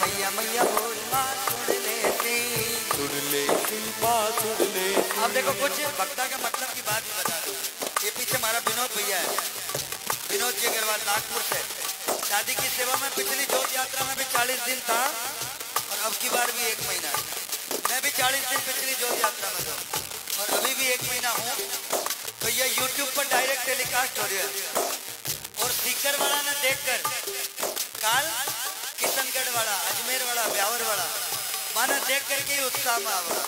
मैया मैया माँ सुन अब देखो कुछ भक्ता के मतलब की बात बता दो। ये पीछे हमारा विनोद भैया है। विनोद जी अग्रवाल नागपुर से। दादी की सेवा में पिछली जोत यात्रा में भी चालीस दिन था और अब की बार भी एक महीना मैं भी चालीस दिन पिछली जोत यात्रा में था और अभी भी एक महीना हूँ। तो ये यूट्यूब पर डायरेक्ट टेलीकास्ट हो रही है। और सीकर वाला ने देखकर काल किशनगढ़ वाला अजमेर वाला ब्यावर वाला माना देख करके ही उत्साह में आवा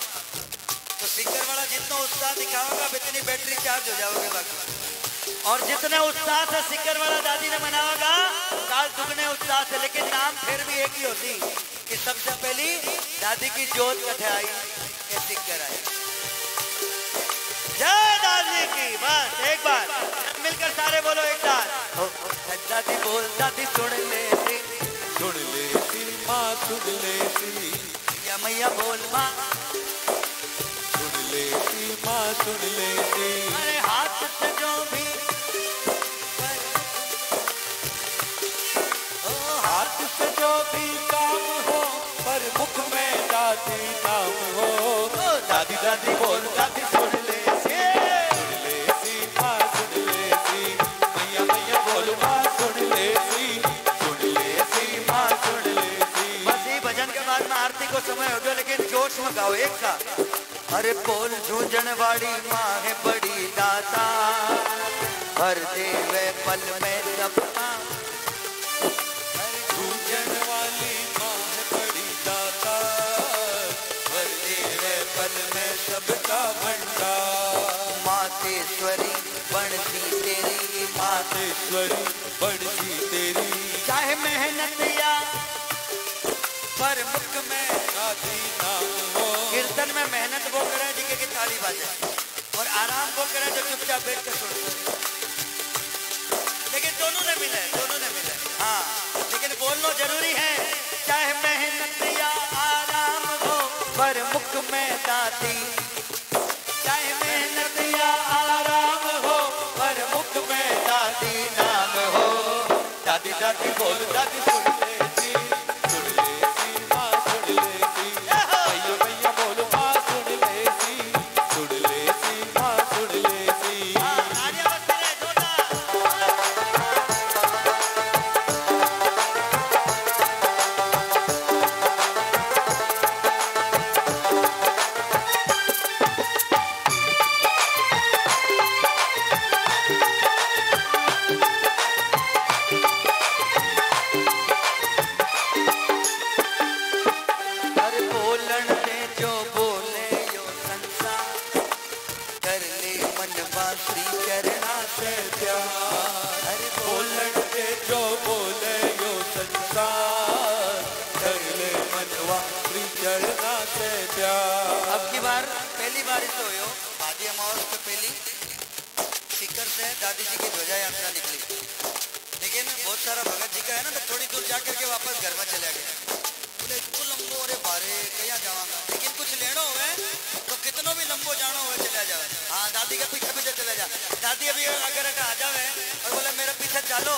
तो सीकर वाला जितना उत्साह दिखाओगा इतनी बैटरी चार्ज हो जाओगे बाकी और जितने उत्साह से सिक्कर वाला दादी ने मनाओगा काल दुगने उत्साह से लेकिन नाम फिर भी एक ही होती कि सबसे पहली दादी की जोत कथे आई के सिक्कर आई जय दादी की बस एक बार। मिलकर सारे बोलो एक साथ दादी बोल दादी सुन ले सुन ले सी माँ सुन ले या मैया बोल माँ सुन ले सी माँ सुन ले सी अरे हाथ से जो भी ओ हाथ से जो भी काम हो पर मुख में दादी नाम हो दादी दादी बोल दादी सुन समय हो गया, लेकिन जोश में गाओ एक साथ। अरे बोल जूझन वाली माँ है बड़ी दाता। हर देवे पल में हर पूजन वाली माँ बड़ी दाता। हर में सबका तेरी में कीर्तन में मेहनत वो करे जिके की ताली बाजे और आराम वो करे जो चुपचाप बैठ के सुनते लेकिन दोनों ने मिले, दोनों ने मिले। हाँ लेकिन ज़रूरी है, चाहे मेहनत या आराम हो, पर मुख में दाती। चाहे मेहनत या आराम हो, पर मुख में दादी नाम हो। दादी दादी बोल, दादी सुन। तो हो। भादी अमावस पे पहली सीकर से दादी जी की ध्वजा यात्रा निकली। लेकिन बहुत सारा भगत जी का है ना तो थोड़ी दूर जाकर के वापस घर में चले गए। बोले इतको लंबो अरे बारे कया जावांगा? लेकिन कुछ लेनो हुए तो कितनो भी लंबो जानो हुए, चले जाओ। हाँ दादी के पीछे पीछे चले जा। दादी अभी अगर आ जावे और बोले, मेरे पीछे चलो,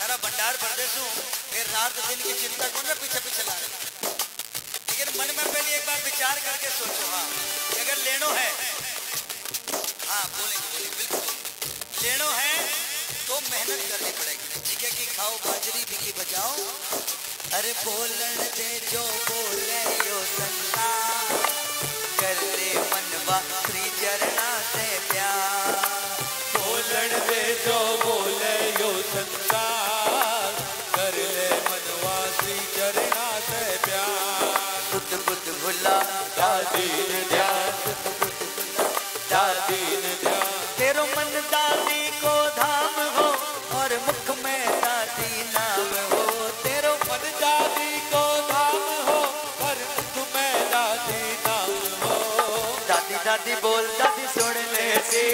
तारा भंडार भर दे सू फिर रात दिन की चिंता कौन एक बार विचार करके सोचो हाँ। अगर लेनो है हाँ बोलेंगे बोलेंगे, बिल्कुल। लेनो है तो मेहनत करनी पड़ेगी। ठीक है कि खाओ, बाजरी बिकी बजाओ। अरे बोलन दे जो दादी ने ध्यान तेरो मन दादी को धाम हो और मुख में दादी नाम हो। तेरो मन दादी को धाम हो पर तुम्हें दादी नाम हो। दादी दादी बोल, दादी सुन ले सी।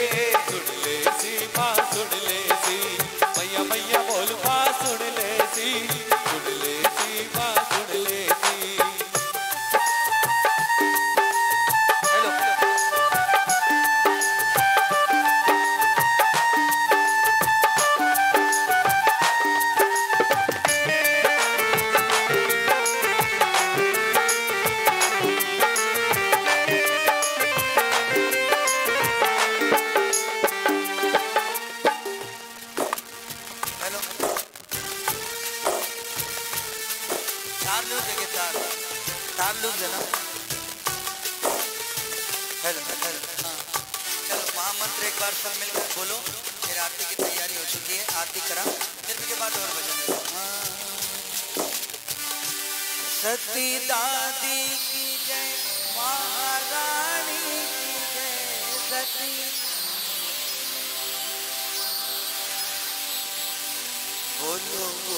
सुन ले सी, माँ सुन ले सी। मैया मैया बोल, माँ सुन ले बोलो बोलो